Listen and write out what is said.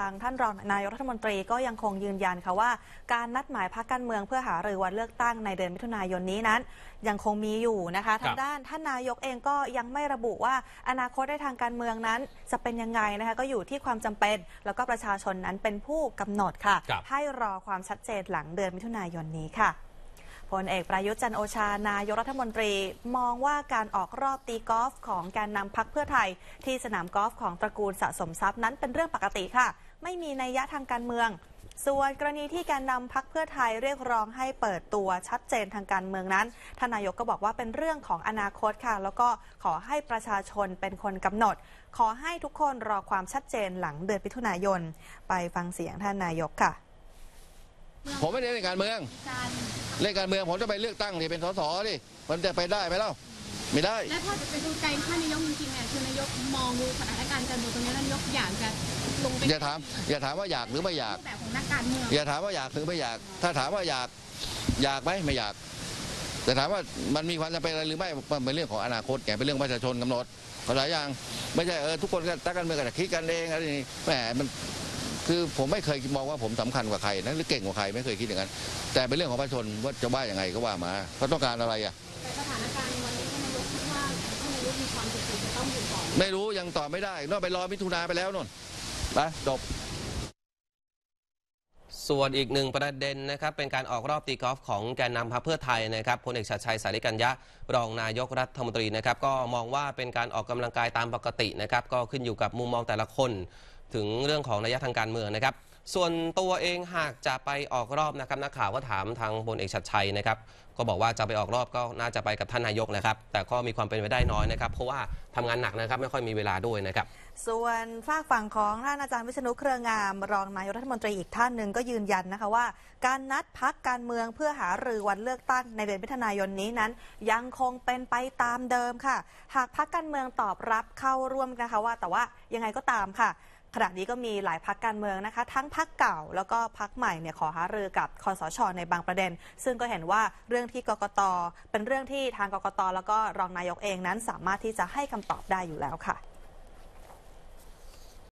างท่านรองนายกรัฐมนตรีก็ยังคงยืนยันค่ะว่า การนัดหมายพักการเมืองเพื่อหารือวันเลือกตั้งในเดือนมิถุนายนนี้นั้น ยังคงมีอยู่นะคะทางด้านท่านนายกเองก็ยังไม่ระบุว่าอนาคตในทางการเมืองนั้น จะเป็นยังไงนะคะก็อยู่ที่ความจำเป็น แล้วก็ประชาชนนั้นเป็นผู้กำหนดค่ะครับให้รอความชัดเจนหลังเดือนมิถุนายนนี้ค่ะ พลเอกประยุทธ์จันทร์โอชานายกรัฐมนตรี มองว่าการออกรอบตีกอล์ฟของแกนนำพักเพื่อไทย ที่สนามกอล์ฟของตระกูลสะสมทรัพย์นั้นเป็นเรื่องปกติค่ะ ไม่มีนัยยะทางการเมือง ส่วนกรณีที่แกนนำพักเพื่อไทยเรียกร้องให้เปิดตัวชัดเจนทางการเมืองนั้นทานนายกก็บอกว่าเป็นเรื่องของอนาคตค่ะ แล้วก็ขอให้ประชาชนเป็นคนกำหนด ขอให้ทุกคนรอความชัดเจนหลังเดือนมิถุนายน ไปฟังเสียงท่านนายกค่ะ ผมไม่ได้เล่นการเมือง เล่นการเมืองผมจะไปเลือกตั้งนี่เป็นสสดิมันจะไปได้ไหมเล่าไม่ได้ และถ้าจะไปดูใจท่านนายกจริงๆเนี่ยคือนายกมองดูสถานการณ์การเมืองตรงนี้แล้วนายกอยากจะลงไปอย่าถาม อย่าถามว่าอยากหรือไม่อยากรูปแบบของนักการเมืองอย่าถามว่าอยากหรือไม่อยาก ถ้าถามว่าอยากอยากไหมไม่อยาก แต่ถามว่ามันมีความจำเป็นอะไรหรือไม่มันเป็นเรื่องของอนาคตแกเป็นเรื่องประชาชนกำหนดเข้าใจยังไม่ใช่เออทุกคนก็ตั้งกันเมืองกันคิดกันเองอะไรนี่แหมมัน คือผมไม่เคยมองว่าผมสำคัญกว่าใครนะหรือเก่งกว่าใครไม่เคยคิดอย่างนั้น แต่เป็นเรื่องของประชาชนว่าจะว่ายังไงก็ว่ามาเขาต้องการอะไรอะแต่สถานการณ์ในวันนี้ท่านนายกคิดว่าท่านนายกมีความจำเป็นจะต้องอยู่ต่อไม่รู้ยังตอบไม่ได้นอกไปรอมิถุนาไปแล้วนู่นไปจบส่วนอีกหนึ่งประเด็นนะครับเป็นการออกรอบตีกอล์ฟของแกนนำพรรคเพื่อไทยนะครับพลเอกชัดชัยสาริกัญญะรองนายกรัฐมนตรีนะครับก็มองว่าเป็นการออกกำลังกายตามปกตินะครับก็ขึ้นอยู่กับมุมมองแต่ละคน ถึงเรื่องของนัยะทางการเมืองนะครับ ส่วนตัวเองหากจะไปออกรอบนะครับนักข่าวก็ถามทางพลเอกชัดชัยนะครับ ก็บอกว่าจะไปออกรอบก็น่าจะไปกับท่านนายกนะครับ แต่ก็มีความเป็นไปได้น้อยนะครับ เพราะว่าทำงานหนักนะครับไม่ค่อยมีเวลาด้วยนะครับ ส่วนฝากฝั่งของท่านอาจารย์วิษณุเครืองาม รองนายกรัฐมนตรีอีกท่านหนึ่งก็ยืนยันนะคะว่า การนัดพักการเมืองเพื่อหารือวันเลือกตั้งในเดือนมิถุนายนนี้นั้น ยังคงเป็นไปตามเดิมค่ะ หากพักการเมืองตอบรับเข้าร่วมนะคะว่า แต่ว่ายังไงก็ตามค่ะ ขณะนี้ก็มีหลายพักการเมืองนะคะ ทั้งพักเก่าแล้วก็พักใหม่เนี่ยขอหารือกับคอสชในบางประเด็น ซึ่งก็เห็นว่าเรื่องที่กกตเป็นเรื่องที่ทางกกตแล้วก็รองนายกเองนั้นสามารถที่จะให้คำตอบได้อยู่แล้วค่ะ